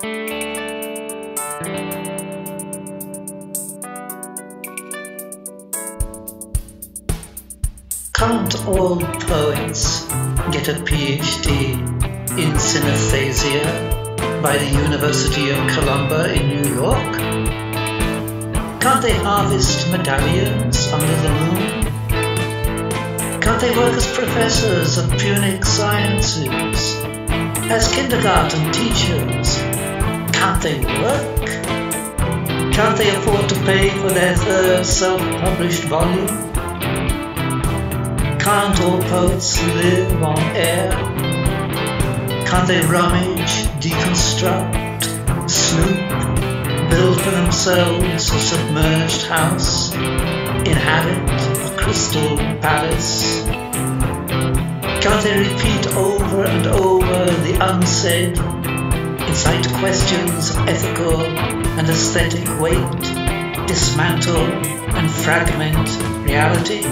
Can't all poets get a PhD in synesthesia by the University of Columbia in New York? Can't they harvest medallions under the moon? Can't they work as professors of Punic sciences? As kindergarten teachers? Can't they work? Can't they afford to pay for their third self-published volume? Can't all poets live on air? Can't they rummage, deconstruct, snoop, build for themselves a submerged house, inhabit a crystal palace? Can't they repeat over and over the unsaid, incite questions ethical and aesthetic weight, dismantle and fragment reality?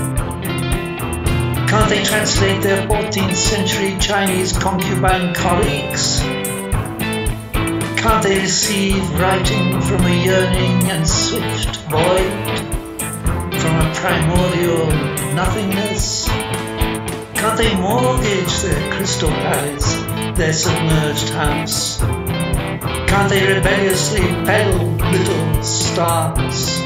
Can't they translate their 14th century Chinese concubine colleagues? Can't they receive writing from a yearning and swift void? From a primordial nothingness? Can't they mortgage their crystal palace, their submerged house? Can't they rebelliously peddle little stars?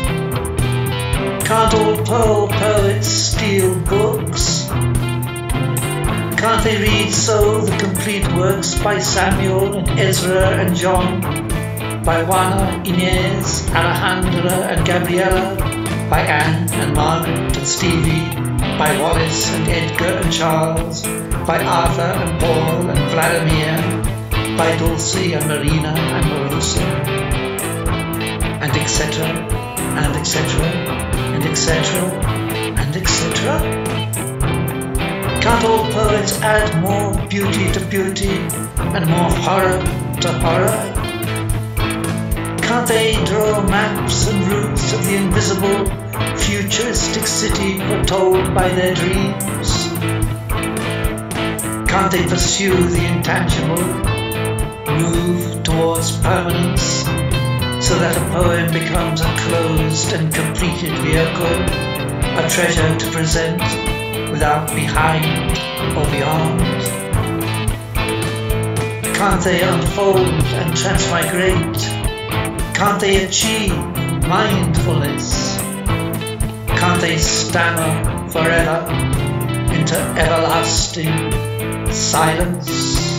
Can't all Poe poets steal books? Can't they read so the complete works by Samuel and Ezra and John, by Juana, Inez, Alejandra and Gabriela, by Anne and Margaret and Stevie, by Wallace and Edgar and Charles, by Arthur and Paul and Vladimir, by Dulce and Marina and Marusa, and etc., and etc., and etc., and etc.? Can't all poets add more beauty to beauty and more horror to horror? Can't they draw maps and routes of the invisible, futuristic city foretold by their dreams? Can't they pursue the intangible, move towards permanence, so that a poem becomes a closed and completed vehicle, a treasure to present without behind or beyond? Can't they unfold and transmigrate? Can't they achieve mindfulness? Can't they stammer forever into everlasting silence?